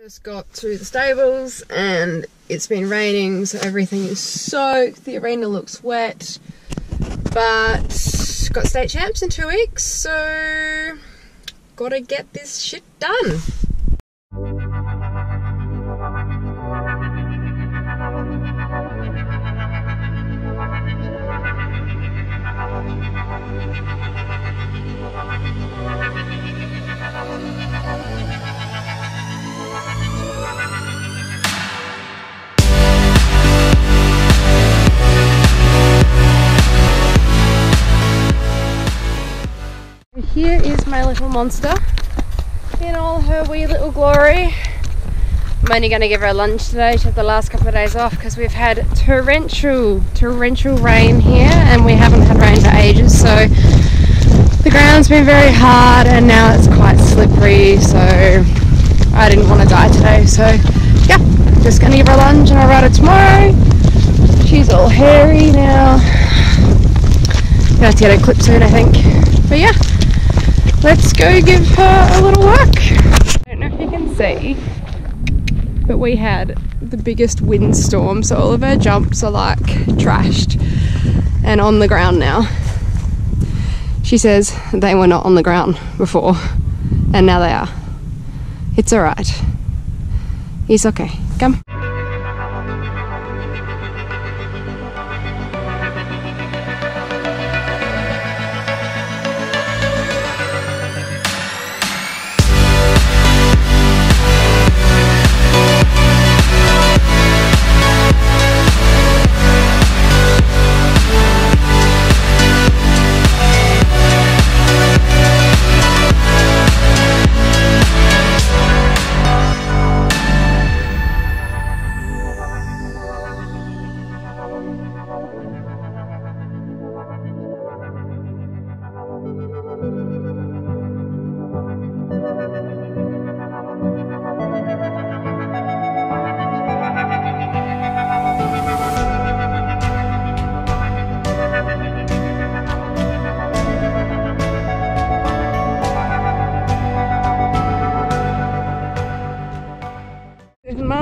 Just got to the stables and it's been raining, so everything is soaked. The arena looks wet, but got state champs in two weeks, so gotta get this shit done. Here is my little monster in all her wee little glory. I'm only going to give her a lunge today. She had the last couple of days off because we've had torrential, torrential rain here and we haven't had rain for ages. So the ground's been very hard and now it's quite slippery. So I didn't want to die today. So yeah, just going to give her lunge and I'll ride her tomorrow. She's all hairy now. Gonna have to get her clipped soon, I think. But yeah let's go give her a little work. I don't know if you can see, but we had the biggest windstorm, so all of our jumps are like trashed and on the ground now. She says they were not on the ground before, and now they are. It's alright. It's okay. Come.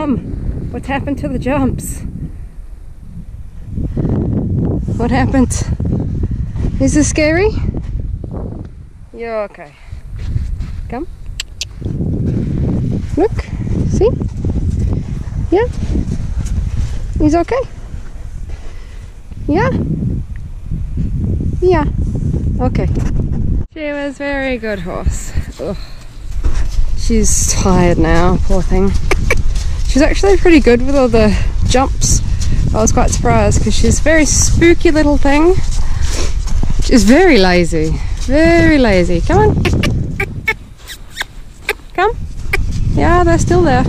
What happened to the jumps? What happened? Is this scary? You're okay. Come. Look. See? Yeah? He's okay? Yeah? Yeah. Okay. She was very good horse. Ugh. She's tired now, poor thing. She's actually pretty good with all the jumps. I was quite surprised because she's a very spooky little thing. She's very lazy. Very lazy. Come on. Come. Yeah, they're still there. It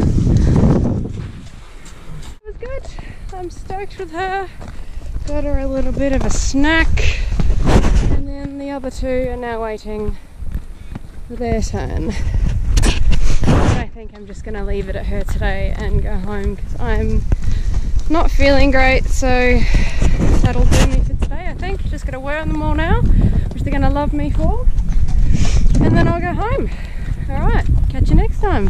was good. I'm stoked with her. Got her a little bit of a snack. And then the other two are now waiting for their turn think I'm just going to leave it at her today and go home because I'm not feeling great. So that'll do me for today, I think. Just going to wear them all now, which they're going to love me for. And then I'll go home. Alright, catch you next time.